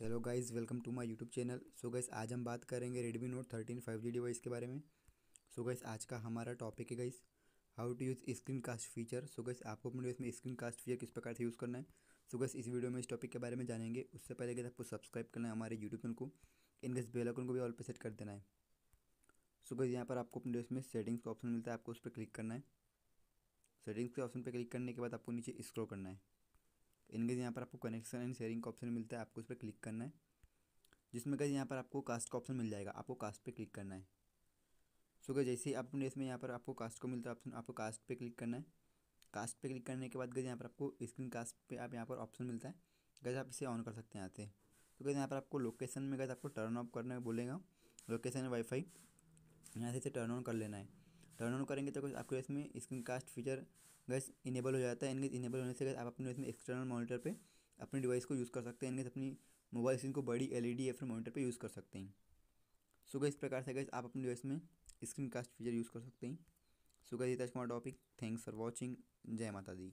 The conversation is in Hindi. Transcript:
Hello guys welcome to my YouTube channel so guys आज हम बात करेंगे Redmi note thirteen five G device के बारे में। सो so गाइस आज का हमारा टॉपिक है guys how to use screen cast feature so guys आपको अपने डिवाइस में स्क्रीन कास्ट फीचर किस प्रकार से यूज़ करना है। सो so गाइस इस वीडियो में इस टॉपिक के बारे में जानेंगे। उससे पहले गाइस आपको सब्सक्राइब करना है हमारे यूट्यूब चैनल को। इन गैस बेल आइकन को भी ऑल पे सेट कर देना है। सो गाइस यहाँ पर आपको अपने डिवाइस में सेटिंग्स का ऑप्शन मिलता है, आपको उस पर क्लिक करना है। सेटिंग्स के ऑप्शन पर क्लिक करने के बाद आपको नीचे स्क्रॉल करना है। इनके यहाँ पर आपको कनेक्शन एंड शेयरिंग का ऑप्शन मिलता है, आपको उस पर क्लिक करना है। जिसमें कहीं यहाँ पर आपको कास्ट का ऑप्शन मिल जाएगा, आपको कास्ट पे क्लिक करना है। सो गए जैसे ही अपने इसमें यहाँ पर आपको कास्ट को मिलता है ऑप्शन आपको कास्ट पे क्लिक करना है। कास्ट पे क्लिक करने के बाद गए यहाँ पर आपको स्क्रीन कास्ट पे आप यहाँ पर ऑप्शन मिलता है। गए आप इसे ऑन कर सकते हैं यहाँ से। तो गए यहाँ पर आपको लोकेशन में गए आपको टर्न ऑफ़ करने बोलेगा। लोकेशन वाईफाई यहाँ से इसे टर्न ऑन कर लेना है। टर्न ऑन करेंगे तो आपको इसमें screen cast feature guys enable हो जाता है। इनके इनेबल होने से गैस आप अपने इसमें एक्सटर्नल मॉनिटर पे अपने डिवाइस को यूज़ कर सकते हैं। इनके अपनी मोबाइल स्क्रीन को बड़ी एलईडी या फिर मॉनिटर पे यूज़ कर सकते हैं। सो गैस इस प्रकार से गैस आप अपने डिवाइस में स्क्रीन कास्ट फीचर यूज़ कर सकते हैं। सो गैस ये था टॉपिक थैंक्स फॉर वॉचिंग जय माता दी।